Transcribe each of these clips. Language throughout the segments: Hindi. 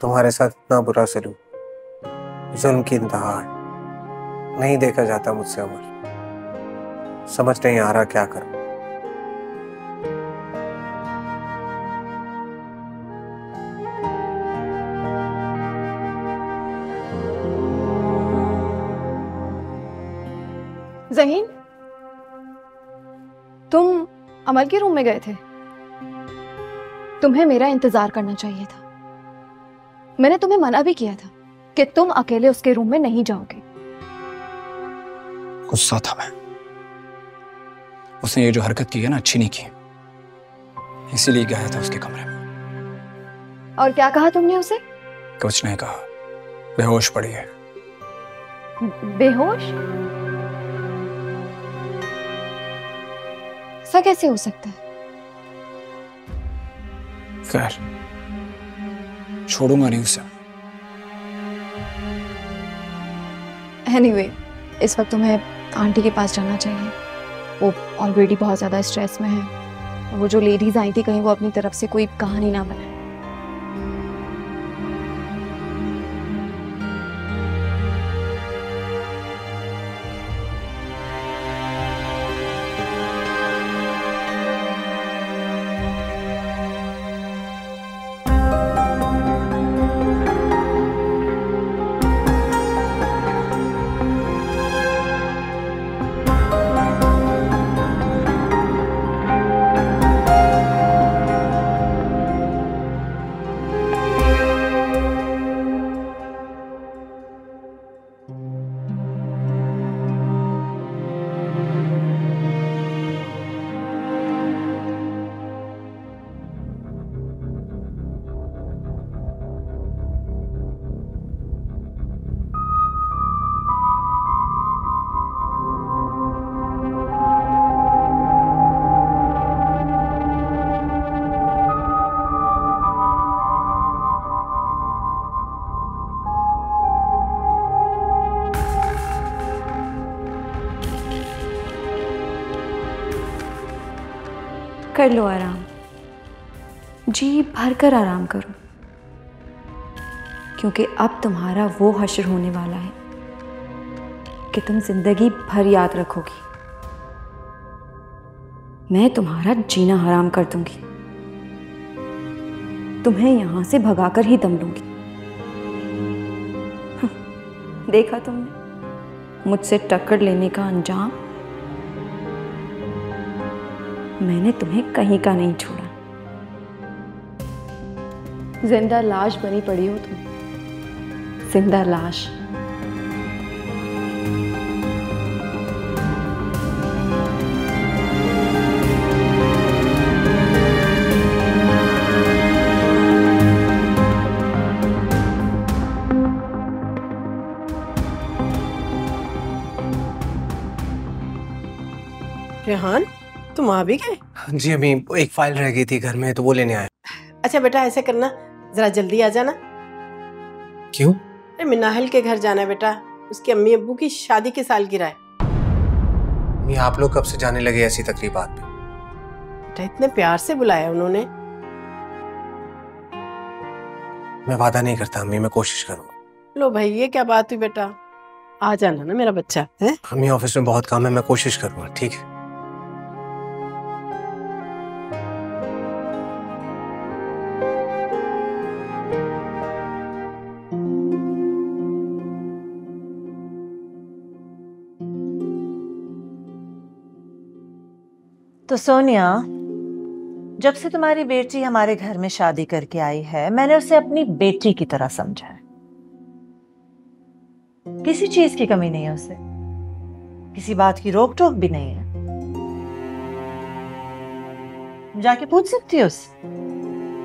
तुम्हारे साथ इतना बुरा सलूक जुल्म की इंतहा है नहीं देखा जाता मुझसे अमर समझ नहीं आ रहा क्या करूँ। जहीन, तुम अमल के रूम में गए थे। तुम्हें मेरा इंतज़ार करना चाहिए था। मैंने तुम्हें मना भी किया था कि तुम अकेले उसके रूम में नहीं जाओगे। गुस्सा था मैं। उसने ये जो हरकत की है ना अच्छी नहीं की। इसीलिए गया था उसके कमरे में। और क्या कहा तुमने उसे? कुछ नहीं कहा। बेहोश पड़ी है। बेहोश? ऐसा कैसे हो सकता है? खैर छोड़ूँगा नहीं उसे। एनीवे anyway, इस वक्त तुम्हें आंटी के पास जाना चाहिए। वो ऑलरेडी बहुत ज़्यादा स्ट्रेस में है। वो जो लेडीज़ आई थी कहीं वो अपनी तरफ़ से कोई कहानी ना बनाए। कर लो आराम। जी भर कर आराम करो। क्योंकि अब तुम्हारा वो हशर होने वाला है कि तुम ज़िंदगी भर याद रखोगी। मैं तुम्हारा जीना हराम कर दूँगी। तुम्हें यहाँ से भगाकर ही दम लूँगी। देखा तुमने? मुझसे टक्कर लेने का अंजाम मैंने तुम्हें कहीं का नहीं छोड़ा। ज़िंदा लाश बनी पड़ी हो तुम। ज़िंदा लाश। रेहान तुम आ भी गए? जी अभी एक फ़ाइल रह गई थी घर में तो वो लेने आया। अच्छा बेटा ऐसे करना। जरा जल्दी आ जाना। क्यों? अरे मिनाहल के घर जाना है बेटा। उसकी अम्मी अब्बू की शादी की सालगिरह है ये आप लोग कब से जाने लगे ऐसी तकरीबात पे? बेटा इतने प्यार से बुलाया उन्होंने। मैं वादा नहीं करता अम्मी मैं कोशिश करूँगा। लो भाई ये क्या बात हुई बेटा? आ जाना ना मेरा बच्चा है? अम्मी ऑफ़िस में बहुत काम है मैं कोशिश करूँगा ठीक है? तो सोनिया, जब से तुम्हारी बेटी हमारे घर में शादी करके आई है, मैंने उसे अपनी बेटी की तरह समझा है। किसी चीज़ की कमी नहीं है उसे। किसी बात की रोक टोक भी नहीं है। जाके पूछ सकती हो उससे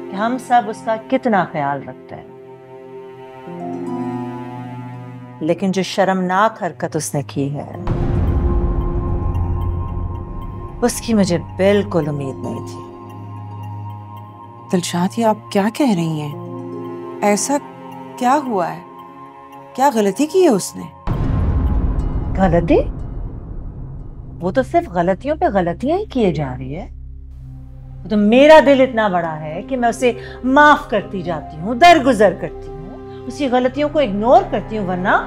कि हम सब उसका कितना ख्याल रखते हैं। लेकिन जो शर्मनाक हरकत उसने की है उसकी मुझे बिल्कुल उम्मीद नहीं थी। दिलशाद ये आप क्या कह रही हैं? ऐसा क्या हुआ है? क्या गलती की है उसने? गलती? वो तो सिर्फ़ गलतियों पे गलतियाँ ही किए जा रही है। तो मेरा दिल इतना बड़ा है कि मैं उसे माफ़ करती जाती हूँ दरगुजर करती हूँ उसकी गलतियों को इग्नोर करती हूँ वरना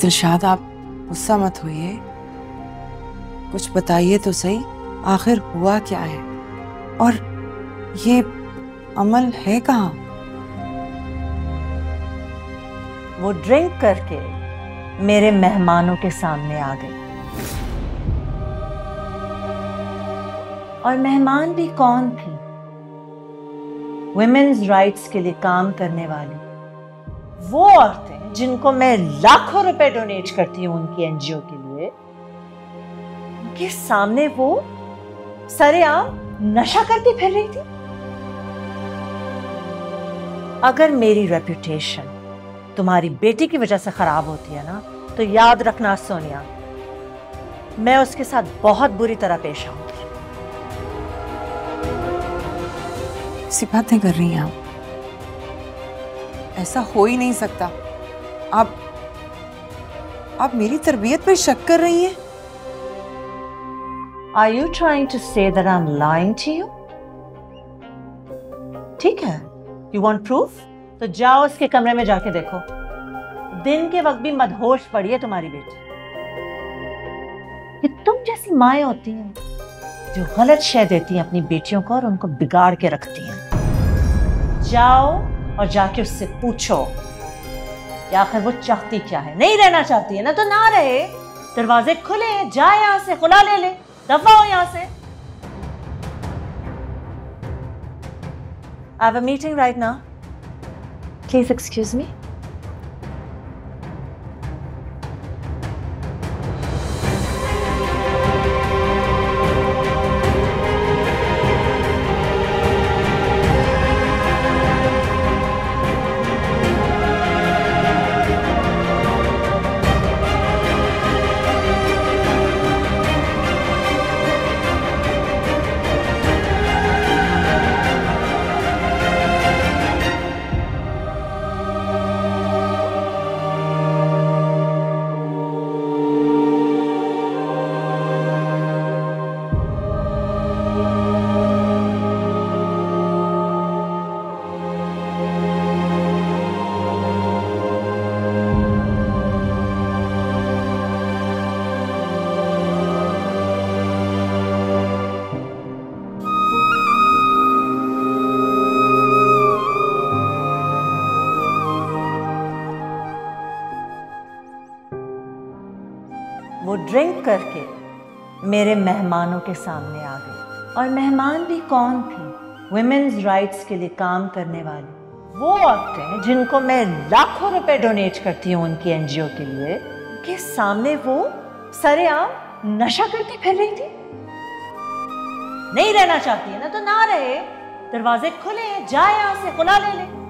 दिलशाद आप गुस्सा मत होइए। कुछ बताइए तो सही, आखिर हुआ क्या है? और ये अमल है कहाँ? वो ड्रिंक करके मेरे मेहमानों के सामने आ गई। और मेहमान भी कौन थी? वुमेन्स राइट्स के लिए काम करने वाली। वो औरतें जिनको मैं लाखों रुपए डोनेट करती हूँ उनकी एनजीओ के लिए। उनके सामने वो सरेआम नशा करती फिर रही थी? अगर मेरी रेपुटेशन तुम्हारी बेटी की वजह से खराब होती है ना तो याद रखना सोनिया। मैं उसके साथ बहुत बुरी तरह पेश आऊँगी। ऐसी बातें कर रही हैं आप। ऐसा हो ही नहीं सकता। आप आप मेरी तरबियत पर शक कर रही हैं? Are you trying to say that I'm lying to you? ठीक है। यू वॉन्ट प्रूफ तो जाओ उसके कमरे में जाके देखो। दिन के वक्त भी मदहोश पड़ी है तुम्हारी बेटी। ये तुम जैसी माएँ होती हैं, जो गलत शय देती हैं अपनी बेटियों को और उनको बिगाड़ के रखती हैं। जाओ और जाके उससे पूछो, कि आखिर वो चाहती क्या है? नहीं रहना चाहती है ना तो ना रहे। दरवाजे खुले हैं यहाँ से, खुला ले ले। दफा हो यहां से I have a meeting right now. Please excuse me. वो ड्रिंक करके मेरे मेहमानों के सामने आ गई और मेहमान भी कौन थी? वुमेन्स राइट्स के लिए काम करने वाली। वो औरतें जिनको मैं लाखों रुपए डोनेट करती हूँ उनकी एनजीओ के लिए, के सामने वो सरेआम नशा करती फिर रही थी। नहीं रहना चाहती है ना तो ना रहे। दरवाजे खुले हैं जा यहाँ से, खुला ले ले।